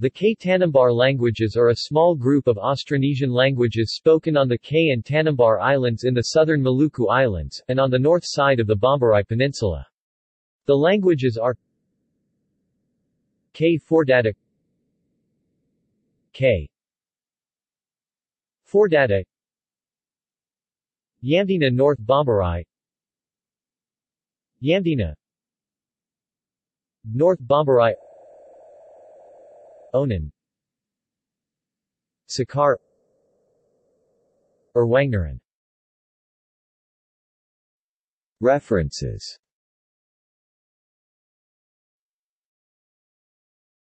The Kei-Tanimbar languages are a small group of Austronesian languages spoken on the Kei and Tanimbar Islands in the southern Maluku Islands, and on the north side of the Bomberai Peninsula. The languages are Kei. Fordata Kei. Fordata Yamdena North Bomberai Yamdena North Bomberai Onin Sekar or Wangnaran References